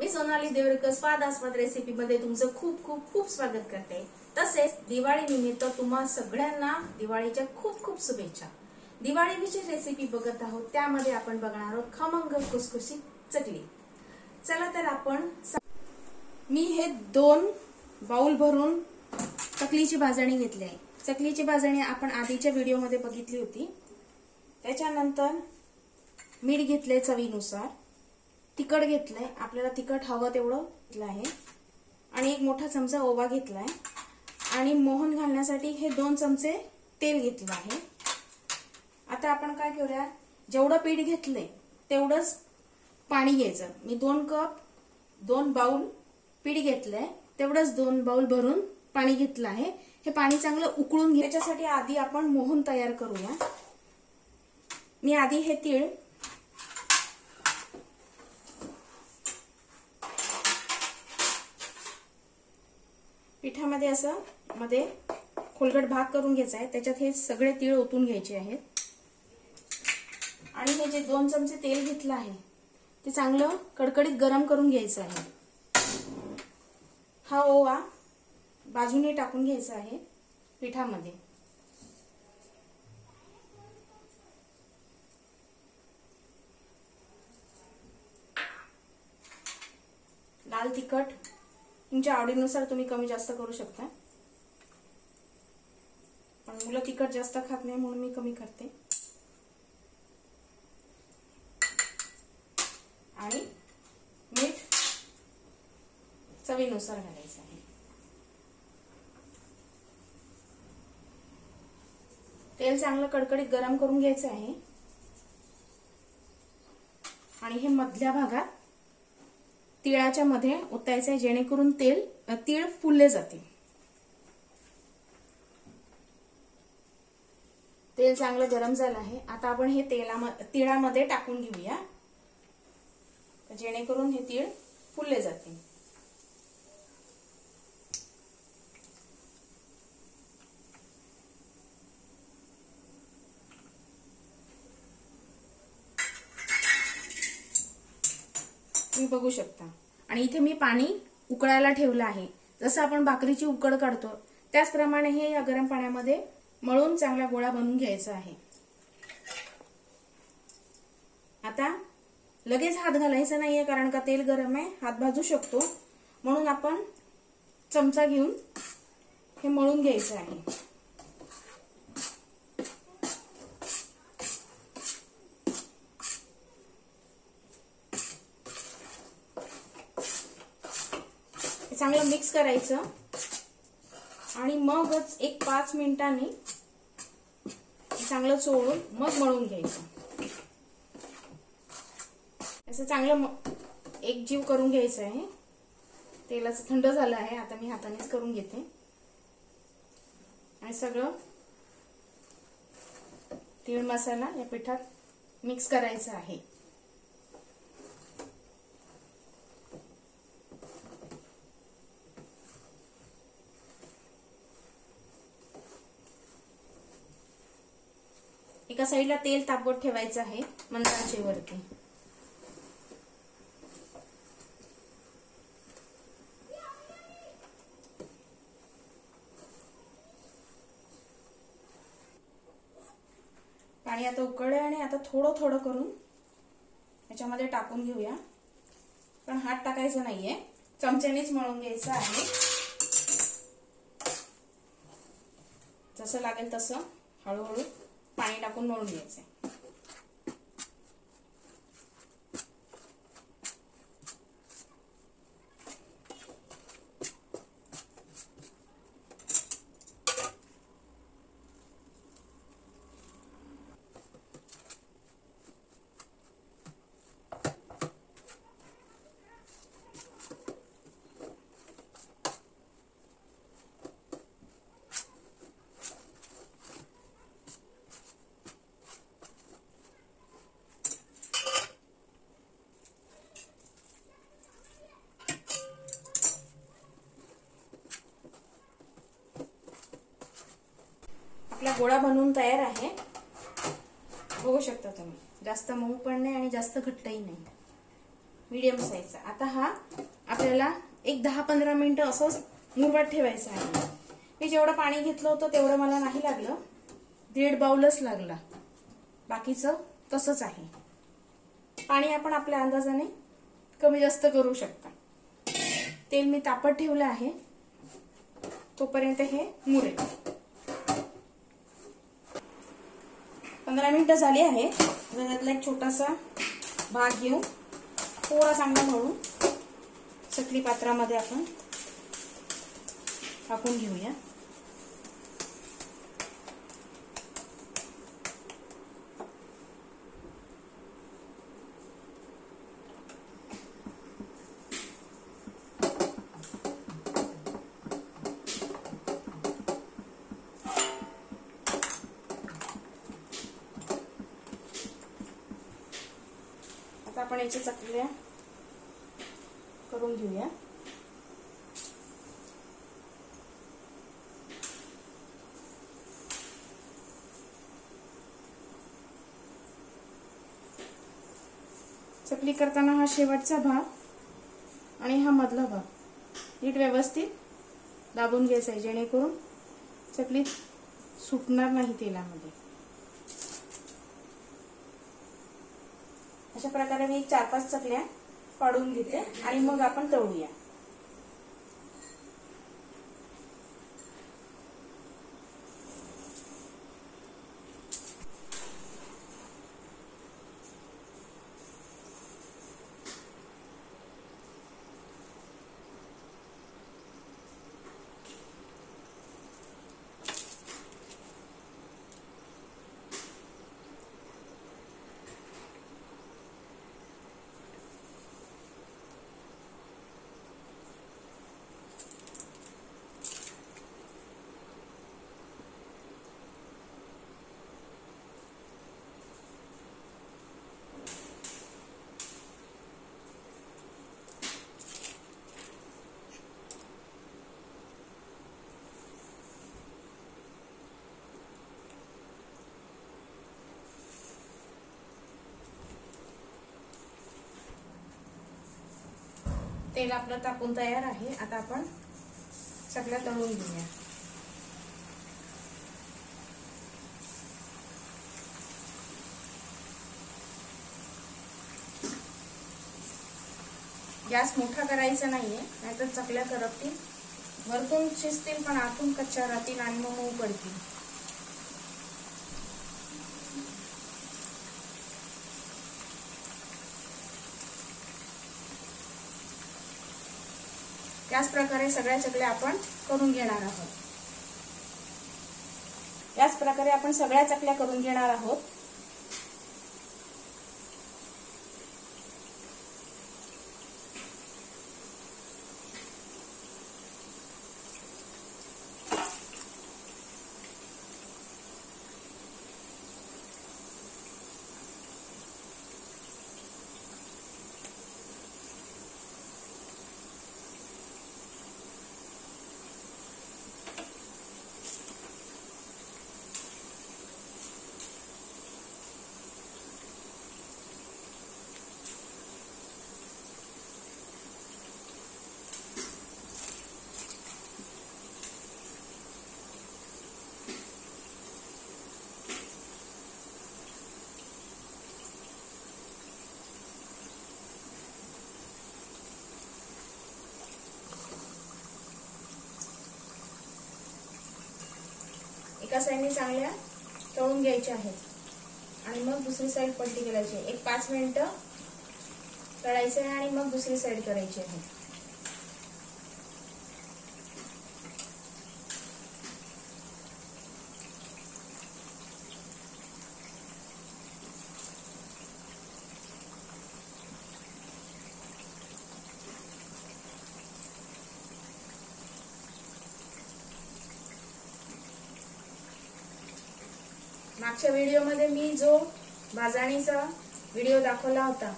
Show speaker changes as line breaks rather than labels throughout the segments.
मी Sonali देवरकर स्वादास्पद recipe मध्ये तुमचं खूप खूप खूप स्वागत करते. तसेच दिवाळी निमित्त तुम्हा सगळ्यांना दिवाळीच्या खूप खूप शुभेच्छा. दिवाळी विशेष रेसिपी बघत आहोत. त्यामध्ये आपण बघणार आहोत खमंग खुसखुशीत चकली चला तर आपण मी हे दोन बाउल भरून चकलीची भाजणी घेतली आहे. चकलीची भाजणी आपण आधीच्या व्हिडिओमध्ये बघितली होती. त्याच्यानंतर मीठ घेतले चवीनुसार. तिखट घेतलंय. आपल्याला तिखट हवं तेवढं घेतलं आहे. आणि एक मोठा चमचा ओवा घेतलाय. आणि मोहन घालण्यासाठी हे दोन चमचे तेल घेतलं आहे. आता आपण काय करूया? जेवढं पीठ घेतलंय तेवढंच पाणी घ्यायचं. मी दोन कप दोन बाउल पीठ घेतलंय. तेवढंच दोन बाउल भरून पाणी घेतलं आहे. हे पाणी चांगलं उकळून घ्यायच्यासाठी आधी आपण मोहन तयार करूया. मी आधी हे तीळ पिठामध्ये असं मध्ये खोलगट भाग करून घ्यायचा आहे. त्याच्यात हे सगळे तीळ ओतून घ्यायचे आहेत. आणि हे जे दोन चमचे तेल घेतलं आहे ते चांगलं कडकडीत गरम करून घ्यायचं आहे. हा ओवा बाजूने टाकून घ्यायचा आहे पिठामध्ये. लाल तिखट तुमच्या आवडीनुसार तुम्ही कमी जास्त करू शकता पण मुलं तिखट जास्त खात नाही म्हणून मी कमी करते. आणि मीठ चवीनुसार घालायचं आहे. तेल चांगलं कडकडीत गरम करून घ्यायचं आहे. आणि हे मधल्या भागात तिळाच्या मध्ये ओतायचं आहे जेणेकरून तेल तीळ फुलले जाते तेल चांगलं गरम झालं आहे. आता आपण हे तेला तिळामध्ये टाकून घेऊया. जेणेकरून हे तीळ फुलले जाते तुम्ही बघू शकता. आणि इथे मी पाणी उकळायला ठेवलं आहे. जसं आपण भाकरीची उकड काढतो त्याचप्रमाणे हे या गरम पाण्यामध्ये मळून चांगला गोळा बनवून घ्यायचा आहे. आता लगेच हात घालायचा नाहीये कारण का तेल गरम आहे हात भाजू शकतो. म्हणून आपण चमचा घेऊन हे मळून घ्यायचं आहे. हे चांगलं मिक्स करायचं. आणि मगच एक पाच मिनिटांनी चांगलं चोळून मग मळून घ्यायचं. असं चांगलं एक जीव करून घ्यायचं आहे. तेलाचं थंड झालं आहे आता मी हातानेच करून घेते. आणि सगळं तीळ मसाला या पिठात मिक्स करायचं आहे. एका साईडला तेल तापवत ठेवायचं आहे मंद वरती. पाणी आता उकळलंय आणि आता थोडं थोडं करून याच्यामध्ये टाकून घेऊया. पण हात टाकायचा नाहीये. चमच्यानेच मळून घ्यायचं आहे. जसं लागेल तसं हळूहळू पाणी टाकून मळून घ्यायचं गोळा बनवून तयार आहे. बघू शकता तुम्ही. जास्त मऊ पण नाही आणि जास्त घट्टही नाही. मीडियम साईजचा आता हा आपल्याला एक दहा पंधरा मिनिटं असंच मुरवाट ठेवायचं आहे. मी जेवढं पाणी घेतलं होतं तेवढं मला नाही लागलं. दीड बाउलच लागला. बाकीचं तसंच आहे. पाणी आपण आपल्या अंदाजाने कमी जास्त करू शकता. तेल मी तापत ठेवलं आहे. तोपर्यंत हे मुरेल. पंधरा मिनिटं झाली आहे. त्यातला एक छोटासा भाग घेऊ. थोडा चांगला म्हणून चकली पात्रामध्ये आपण टाकून घेऊया. आपण याच्या चकल्या करून घेऊया. चकली करताना हा शेवटचा भाग आणि हा मधला भाग. नीट व्यवस्थित दाबून घ्यायचा आहे जेणेकरून चकली सुटणार नाही तेलामध्ये. अशा प्रकारे मी चार पाच चकल्या पाडून घेते आणि मग आपण तळूया. तेल आपलं तापून तयार आहे. आता आपण सगळ्या तळून घेऊया. गॅस मोठा करायचा नाहीये नाहीतर चकल्या करपतील. वरतून शिजतील पण आतून कच्च्या राहतील आणि मग मऊ पडतील. त्याच प्रकारे सगळ्या चकल्या आपण करून घेणार आहोत. याच प्रकारे आपण सगळ्या चकल्या करून घेणार आहोत. एका चांगल्या तळून घ्यायच्या आहेत आणि मग दुसरी साईड पलटी करायची आहे. एक पाच मिनिटं तळायचं आहे आणि मग दुसरी साईड करायची आहे मागच्या व्हिडिओमध्ये मी जो भाजणीचा व्हिडिओ दाखवला होता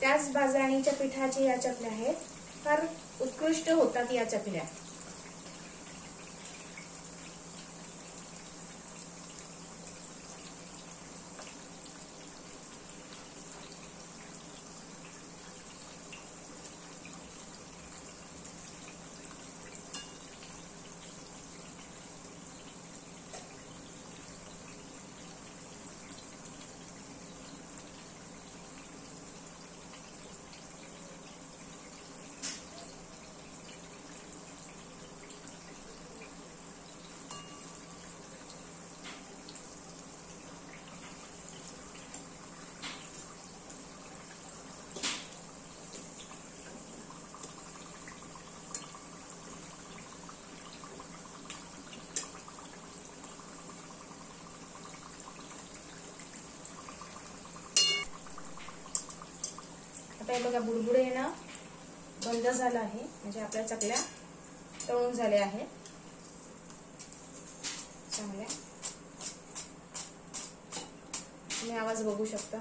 त्याच भाजणीच्या पिठाची या चकल्या आहेत. फार उत्कृष्ट होतात या चकल्या. आता हे बघा बुडबुडे येणं बंद झालं आहे. म्हणजे आपल्या चकल्या तळून झाल्या आहेत. चांगल्या. तुम्ही आवाज बघू शकता.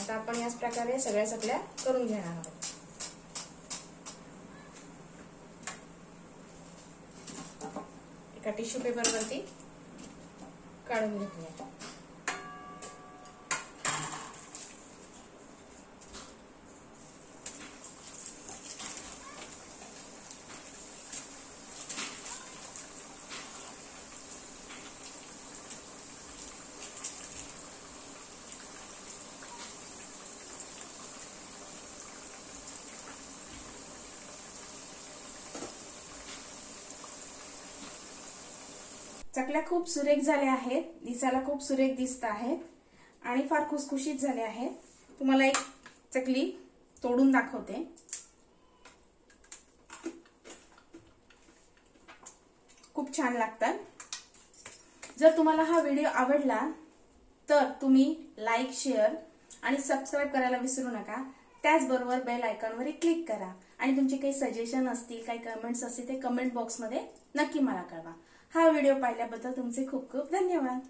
आता आपण याच प्रकारे सगळ्या चकल्या करून घेणार आहोत. एका टिश्यू पेपर वरती काढून घेतले चकल्या खूप सुरेख झाल्या आहेत दिसायला खूप सुरेख दिसत आहेत आणि फार खुसखुशीत झाले आहेत. तुम्हाला एक चकली तोडून दाखवते. खूप छान लागतात. जर तुम्हाला हा व्हिडिओ आवडला तर तुम्ही लाईक शेअर आणि सबस्क्राईब करायला विसरू नका. त्याचबरोबर बेल आयकॉनवर क्लिक करा. आणि तुमचे काही सजेशन असतील काही कमेंट्स असतील ते कमेंट बॉक्समध्ये नक्की मला कळवा. हा व्हिडिओ पाहिल्याबद्दल तुमचे खूप खूप धन्यवाद.